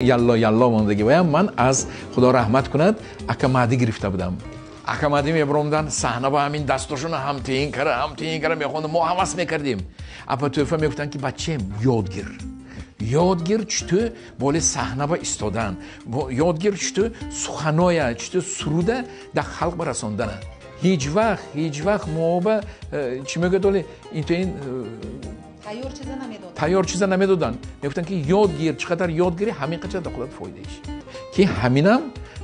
ялло ялло мондагӣ ваям ман аз худо раҳмат кунад акамаҳдӣ гирифта будам акамаҳдӣ мебаромдан саҳна ба ҳамин дастошона ҳам тин кара ҳам тин кара мехондам мо ҳавас мекардем апа тӯҳфа мегуфтанд ки бачем ёдгир ёдгир чӣ ту боли саҳна ба истодан ёдгир чӣ ту суханоя чӣ ту суруда да халқ ба расондана ҳеҷ вақт ҳеҷ вақт моба э, чӣ мегӯяд оле интоин تیار چیز نمی‌دادن تیار چیز نمی‌دادن می‌گفتن که یاد گیر چقدر یاد گیری همین قچه در خودت فایده ایش که همینم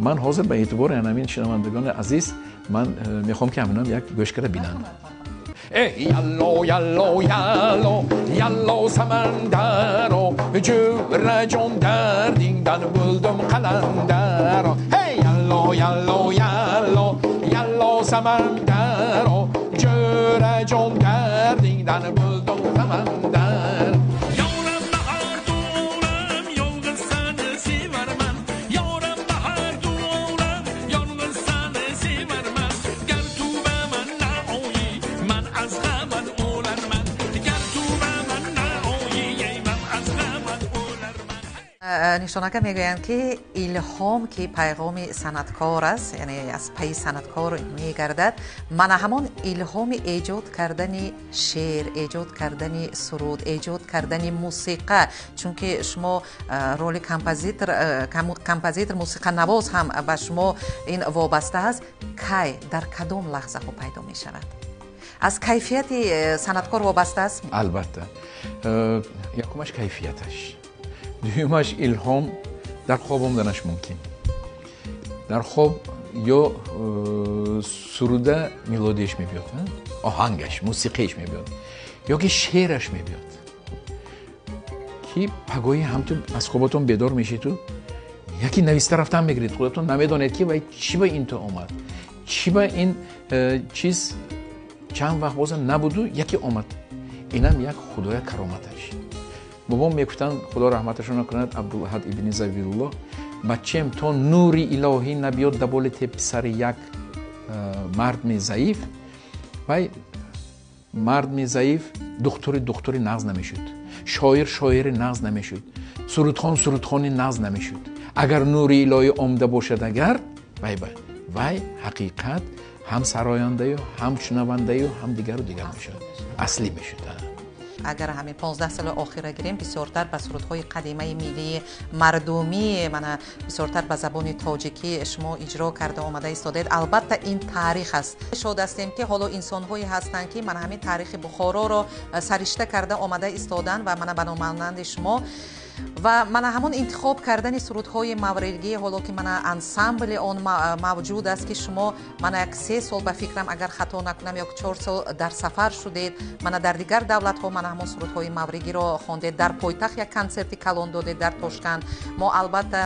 من حاضر به اعتبار همین شنوندگان عزیز من می‌خوام که همینم یک گوش کرده بینند یالو یالو یالو یالو سمندرو جورجم دردیندن بولدم قلندر هی یالو یالو یالو یالو سمندرو جورجم دردیندن بلدم andar. Нишонака мегӯянд ки илҳом ки пайғоми санъаткор аст яъне аз пайи санъаткор мегардад мана ҳамон илҳоми эҷод кардани шеър эҷод кардани суруд эҷод кардани мусиқа. Чунки шумо роли композитор композитор мусиқанавоз ҳам ба шумо ин вобаста аст. Кай дар кадом лаҳза хо пайдо мешавад? Аз кайфияти э, санъаткор вобаста аст? Албатта. Э, якумаш кайфияташ Düyməş الهام در خوابم دانش ممکن. در خواب یا سروده ملودیش میبیاد آهنگش موسیقیش میبیاد. یا که شعرش میبیاد. که پگاهی هم از خوابتون بیدار میشی تو؟ یکی نویسته رفتن میگرید خودتون نمی‌دانید که باید چی با این تو آمد. چی با این چیز چند وقت بازم نبودو یکی آمد. اینم یک خدای کرامتش. бобом мегуфтанд худо раҳматашона кунад абдулаҳад ибни завирулло бачем то нури илоҳӣ набиёд даболи те писари як э, мардми заиф вай мардми заиф духтури духтури нағз намешуд шоир шоири нағз намешуд сурудхон сурудхони нағз намешуд агар нури илоҳӣ омда бошад агар вай вай ҳақиқат ҳам сарояндаю ҳам шунавандаю ҳам дигару дигар мешуд аслӣ мешуд агар ҳамин 15 соли охира гирем бисёртар ба сурудҳои қадимаи миллии мардумӣ мана бисёртар ба забони тоҷикӣ шумо иҷро карда омада истодед. Албатта ин таърих аст. Шод ҳастем ки ҳоло инсонҳое ҳастанд ки мана ҳамин таърихи бухороро саришта карда омада истоданд ва мана ба номананди шумо ва мана ҳамон интихоб кардани сурудҳои мавридӣ ҳоло ки мана ансамбли он мавҷуд аст ки шумо мана як се сол ба фикрам агар хато накунам як чор сол дар сафар шудед мана дар дигар давлатҳо мана ҳамон сурудҳои мавридиро хондед. Дар пойтахт як консерти калон додед дар тошканд. Мо албатта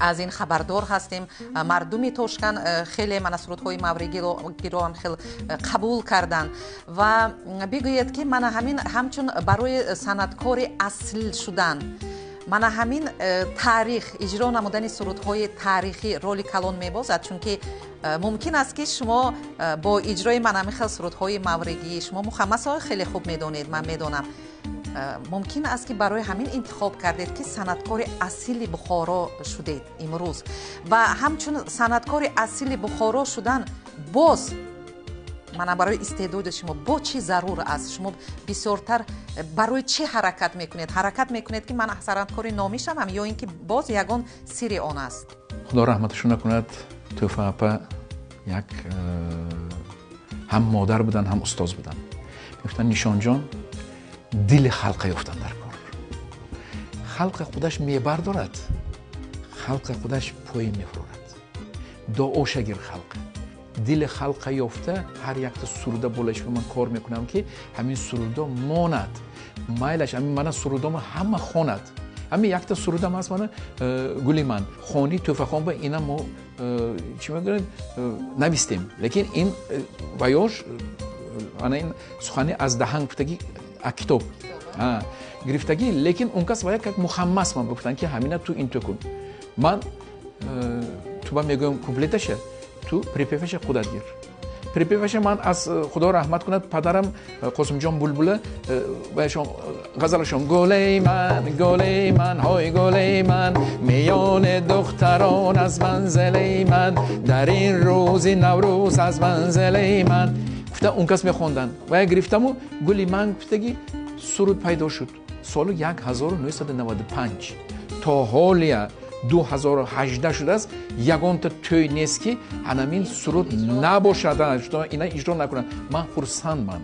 аз ин хабардор ҳастем. Мардуми тошкан хеле мана сурудҳои мавридироам хел қабул карданд ва бигӯед ки мана ҳамин ҳамчун барои санъаткори асл шудан. Мана ҳамин э, таърих иҷро намудани сурудҳои таърихӣ роли калон мебозад чунки э, мумкин аст ки шумо э, бо иҷрои ман ҳамин хел сурудҳои мавридӣ шумо мухаммасҳо хеле хуб медонед ман медонам мумкин аст ки барои ҳамин интихоб кардед ки санъаткори асили бухоро шудед имрӯз. Ва ҳамчун санъаткори асили бухоро шудан боз мана барои истеъдоди шумо бо чӣ зарур аст? Шумо бисёртар барои чӣ ҳаракат мекунед? Ҳаракат мекунед ки ман санъаткори номӣ шавам ё ин ки боз ягон сирри он аст? Худо раҳматашона кунад тӯфа апа як э, ҳам модар буданд ҳам устоз буданд мегуфтанд нишонҷон дили халқа ёфтан дар кор халқи худаш мебардорад халқи худаш пое мефурорад дуо шагир халқи дили халқа ёфта ҳар якта суруда болаиш ман кор мекунам ки ҳамин сурудо монад майлаш ҳамин мана сурудома ҳама хонад ҳамин якта сурудам ҳаст мана э, гули ман хони тӯфахон ба ина мо э, чӣ мегӯяд э, навистем лекин ин ваёш ана ин сухани аз даҳан гуфтагӣ اکتوب گرفتگی لیکن اون کس باید یک مخمس من بگفتن که همینه تو این تو کن من تو با میگم کمپلیتشه تو پریپیفش خودت گیر پریپیفش من از خدا رحمت کند پدرم قسم جان بلبله غزلشام غزلشون گله من گله من های گله من میان دختران از منزله من در این روزی نوروز از منزله من гуфта он кас мехонданд. Ва я гирифтаму гули ман гуфтаги суруд пайдо шуд. Соли 1995 то ҳолия 2018 шудааст ягонта тӯй нест ки ҳанамин суруд набошад. Ина иҷро накунад. Ман хурсандман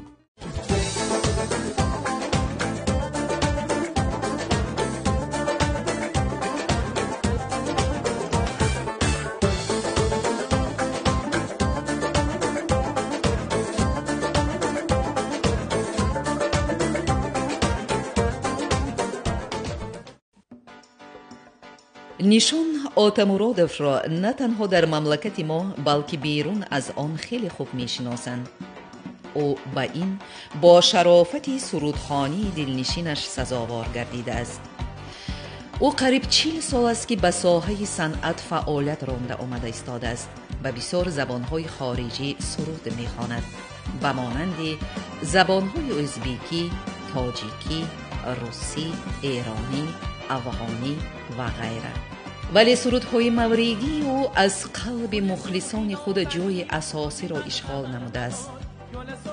нишон отамуродовро на танҳо дар мамлакати мо балки берун аз он хеле хуб мешиносанд. Ӯ ба ин бо шарофати сурудхонии дилнишинаш сазовор гардидааст. Ӯ қариб чил сол аст ки ба соҳаи санъат фаъолият ронда омада истодааст ба бисёр забонҳои хориҷӣ суруд мехонад. Ба монанди забонҳои ӯзбекӣ тоҷикӣ русӣ эронӣ афғонӣ ва ғайра вале сурудҳои мавридии ӯ аз қалби мухлисони худ ҷойи асосиро ишғол намудааст.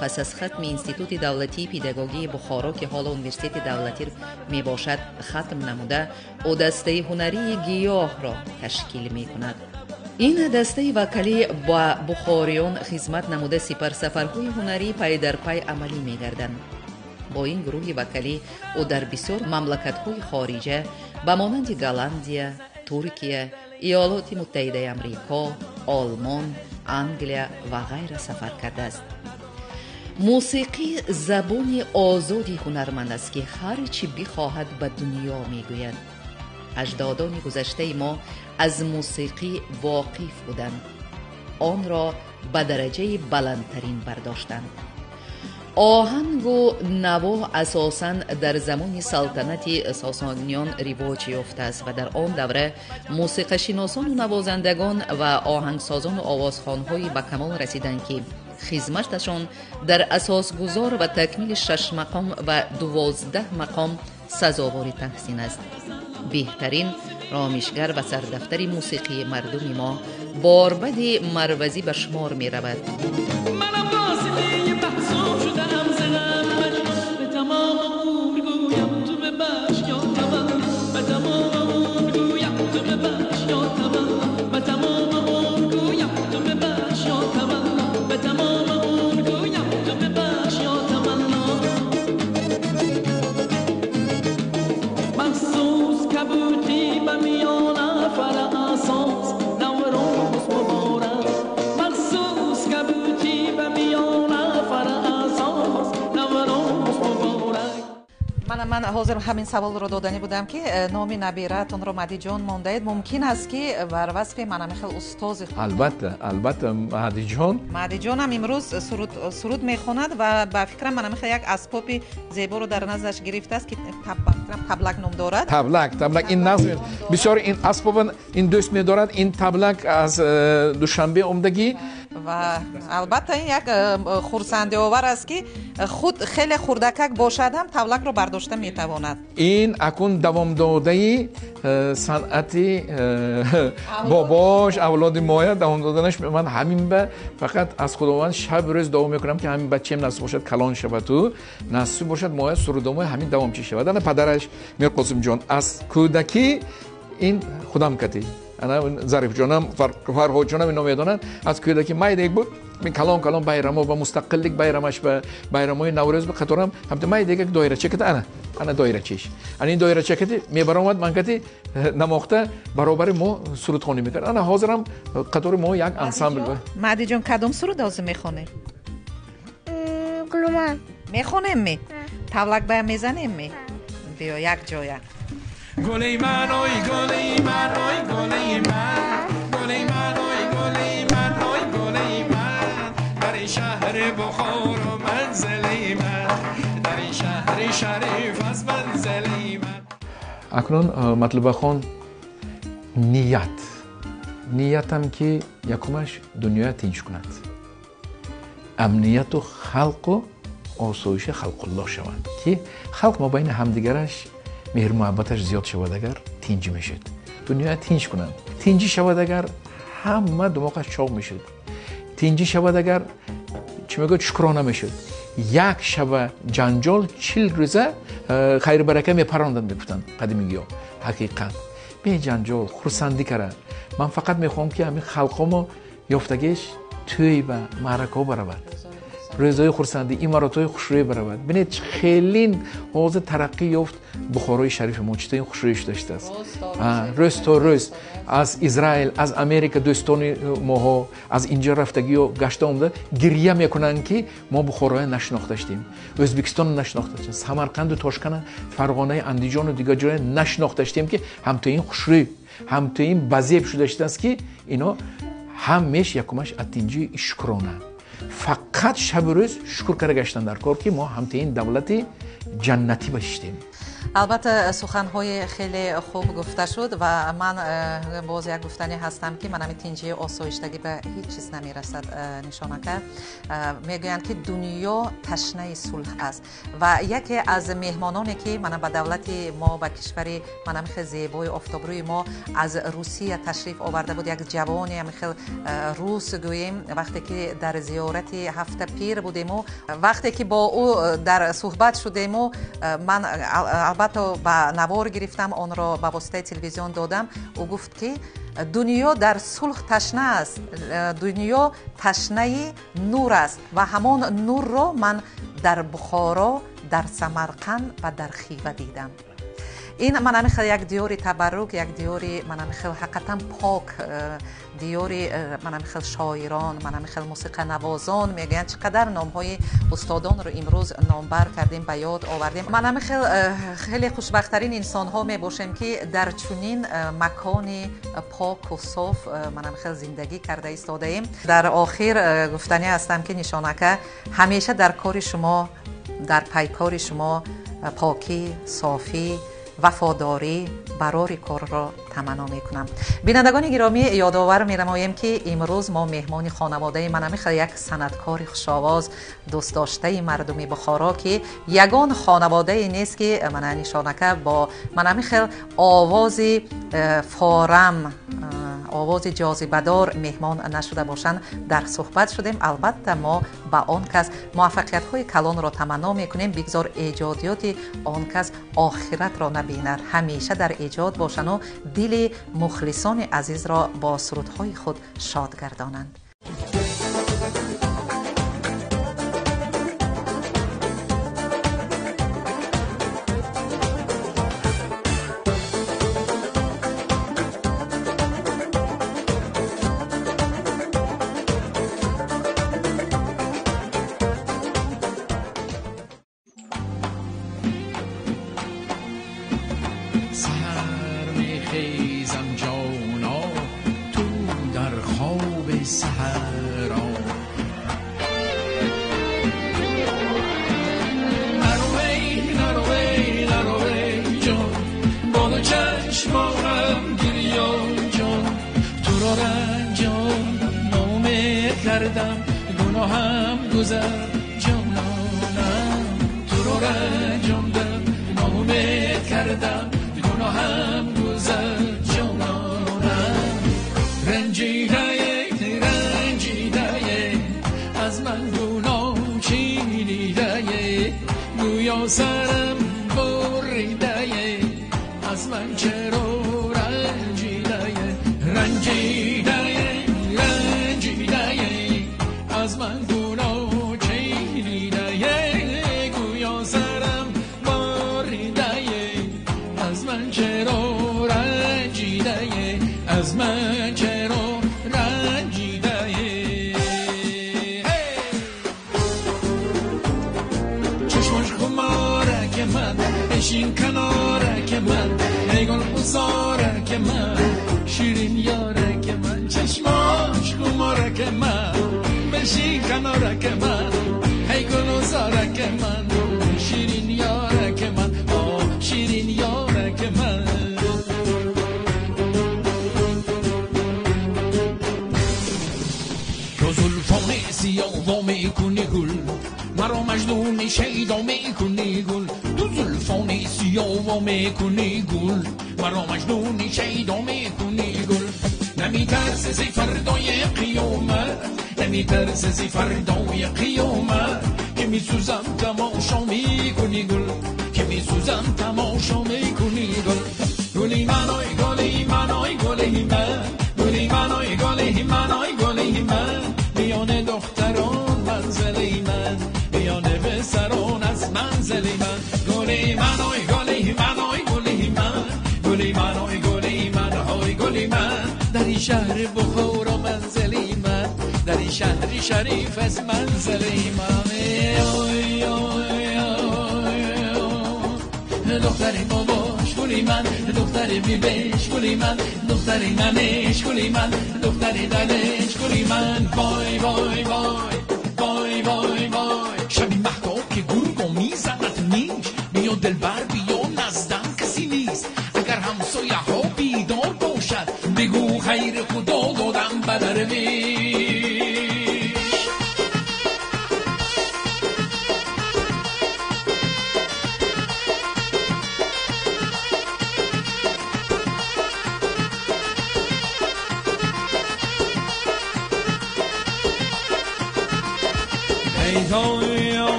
Пас аз хатми институти давлатии педагогии бухоро ки ҳоло университети давлатӣ мебошад хатм намуда ӯ дастаи ҳунарии гиёҳро ташкил мекунад. Ин дастаи вакалӣ ба бухориён хизмат намуда сипар сафарҳои ҳунарӣ пай дар пай амалӣ мегарданд. Бо ин гурӯҳи вакалӣ ӯ дар бисёр мамлакатҳои хориҷа ба монанди голландия туркия иёлоти муттаҳидаи амрико олмон англия ва ғайра сафар кардааст мусиқӣ забони озоди ҳунарманд аст ки ҳар чӣ бихоҳад ба дунё мегӯяд аҷдодони гузаштаи мо аз мусиқӣ воқиф буданд онро ба дараҷаи баландтарин бардоштанд Оҳангу наво асосан дар замони салтанати сосониён ривоҷ ёфтааст ва дар он давра мусиқашиносону навозандагон ва оҳангсозону овозхонҳое ба камол расиданд ки хизматашон дар асосгузор ва такмили шаш мақом ва дувоздаҳ мақом сазовори таҳсин аст. Беҳтарин ромишгар ва сардафтари мусиқии мардуми мо борбади марвазӣ ба шумор меравад ҳамин саволро додани будам ки э, номи набиратонро маҳдиҷон мондаед мумкин аст ки бар васфи манамихел устози албатта албатта маҳдиҷон маҳдиҷонам имрӯз суруд мехонад ва ба фикрам манамихел як асбоби зеборо дар наздаш гирифтааст ки таблак ном дорад таблак таблак ин назм бисёр ин асбоба ин дӯст медорад ин таблак аз э, душанбе омдагӣ و البته این یک خورسنده آور است که خود خیلی خوردکک باشد هم تولک رو برداشته می‌تواند. این اکنون دوام داده صنعت باباش اولاد مایه دوام دادنش من همین به. فقط از خداوند شب روز دوام می‌کنم که همین بچه نصیب باشد کلان شود تو نصیب باشد. مایه سرودمای همین دوام چی شود؟ پدرش میر قاسم جان از کودکی این خودم کتی. Зарифҷонам фарҳодҷонам ино медонанд аз кӯдаки майдек буд калон калон байрамо ба мустақиллик байрамаш ба байрамҳои наврӯз ба қаторам. Ҳамта майдек як доирача ката ана ана доирачиш ана ин доирача кати мебаромад ман кати э, намохта баробари мо сурудхонӣ мекард. Ана ҳозирам қатори мо як ансамбл маҳдиҷон кадом суруд ҳозир мехонем мехонем ми тавлак бая мезанем ми биё як ҷоя گل من آی گل من آی گل من گل من آی گل من آی گل من در این شهر بخور و منزل من در این شهر شریف از منزل من اکنون مطلب خون. نیت. نیتم که یکومش دنیا تینج کند. امنیت و خلق و آسایش خلق الله شوند که خلق ما بین همدیگرش مهر محبتش زیاد شود اگر تینجی می‌شد. دنیا تینج کنند تینجی شود اگر همه دماغش چاق می‌شد. تینجی شود اگر چی میگه؟ شکرانه می‌شد. یک شب جنجال چیل روزه خیر برکه میپراندن می‌گفتن قدیمی ها حقیقت. به جنجال خورسندی کرد من فقط می‌خوام که همین خلقامو یافتگیش توی و معرکه برود. روزای خورسندی امارات خوشروی برود. ببینید خیلی حوض ترقی یافت بخارای شریف ما. چطور خوشرویش داشته است؟ روز. تا روز. از اسرائیل از امریکا دوستان ما از اینجا رفتگی و گشته اومده گریه می‌کنن که ما بخارای نشناخته داشتیم ازبکستان نشناخته داشتیم سمرقند و تاشکند فرغانه اندیجان و دیگر جای نشناخته داشتیم که هم تو این خوشروی هم تو این بزیب شده است که اینا همش یکمش اتینجی شکرانه فقط که البته سخنهای خیلی خوب گفته شد و من باز یک گفتنی هستم که من تینجی آسایشتگی به هیچ چیز نمی‌رسد کرد می‌گویند که دنیا تشنه صلح است و یکی از مهمانانی که من به دولت ما به کشور من خیلی زیبای آفتابروی ما از روسیه تشریف آورده بود یک جوانی هم خیلی روس گوییم. وقتی که در زیارت هفته پیر بودیم و وقتی که با او در صحبت شدیم و من البته با نوار گرفتم آن را به واسطه تلویزیون دادم. او گفت که دنیا در صلح تشنه است. دنیا تشنه نور است و همان نور را من در بخارا در سمرقند و در این من خیلی یک دیوری تبرک یک دیوری من خیلی حقیقتا پاک دیوری من خیلی شاعران من خیلی موسیقی نوازان میگن. چقدر نام های استادان رو امروز نامبر کردیم به یاد آوردیم. من خیلی خیلی خوشبختترین انسان ها می باشیم که در چنین مکان پاک و صاف من خیلی زندگی کرده ایستاده ایم در آخر گفتنی هستم که نشانکه وفاداری برای کار را تمنا می کنم بینندگان گرامی یادآور می نمایم که امروز ما مهمان خانواده من یک سندکار خوشاواز دوست داشته مردمی بخارا که یگان خانواده نیست که من نشانکه با من آواز فارم овози ҷозибадор меҳмон нашуда бошанд. Дар суҳбат шудем. Албатта мо ба он кас муваффақиятҳои калонро таманно мекунем. Бигзор эҷодиёти он кас охиратро набинад. Ҳамеша дар эҷод бошану дили мухлисони азизро бо сурудҳои худ шод гардонанд رنجان نامه کردم گناهم گذر. جانانم تو رو رنجاندم نامه کردم گناهم گذر. جانانم رنجیده رنجیده از من گناه چینیده گویا سرم سرک من شیرین یارک من آه شیرین یارک من تو زلفام سیاه می‌کنی گل مرا مجنون شیدا می‌کنی گل تو زلفان سیاه می‌کنی گل مرا مجنون شیدا می‌کنی گل نمی ترس زی فردای قیامت نمی ترس زی فردای قیامت که می سوزم تماشا می‌کنی گل که می سوزم تماشا می‌کنی گل گلی منای گلی منای گلی من گلی منای در این شهر شریف از منزلی من دختری باباش گلی من. دختری بیبش گلی من. دختری ننش گلی من. دختری دلش گلی من. وای وای وای.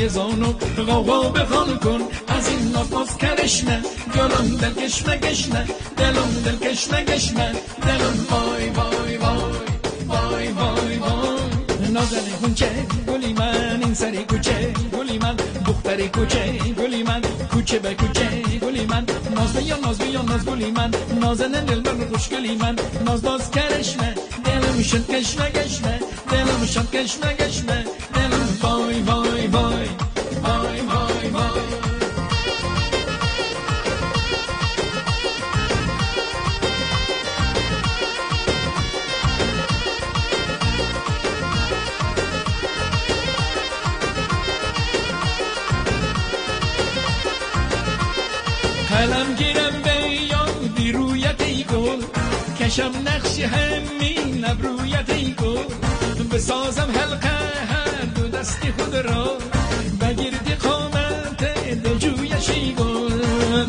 برای زانو غوغا بخان کن. از این ناز کرشمه گلم دل کشمه گشمه دلم دل کشمه گشمه دلم وای وای وای وای وای وای. نازن خونچه گلی من این سری کوچه. گلی من دختری کوچه. گلی من کوچه به کوچه. گلی من ناز بیا ناز بیا ناز گلی من. نازن دل من خوش گلی من. ناز ناز کرشمه دلم شد کشمه گشمه دلم شد کشمه گشمه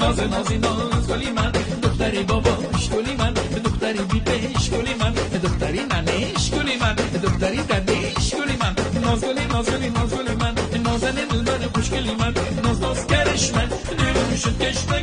ناز نازی ناز گلی من دختری باباش گلی من دختری بی پیش گلی من دختری ننش گلی من دختری ددیش گلی من. ناز گلی ناز گلی ناز گلی من. نازن دلبر خوش گلی من. ناز ناز کرش من. دلم شد کشمه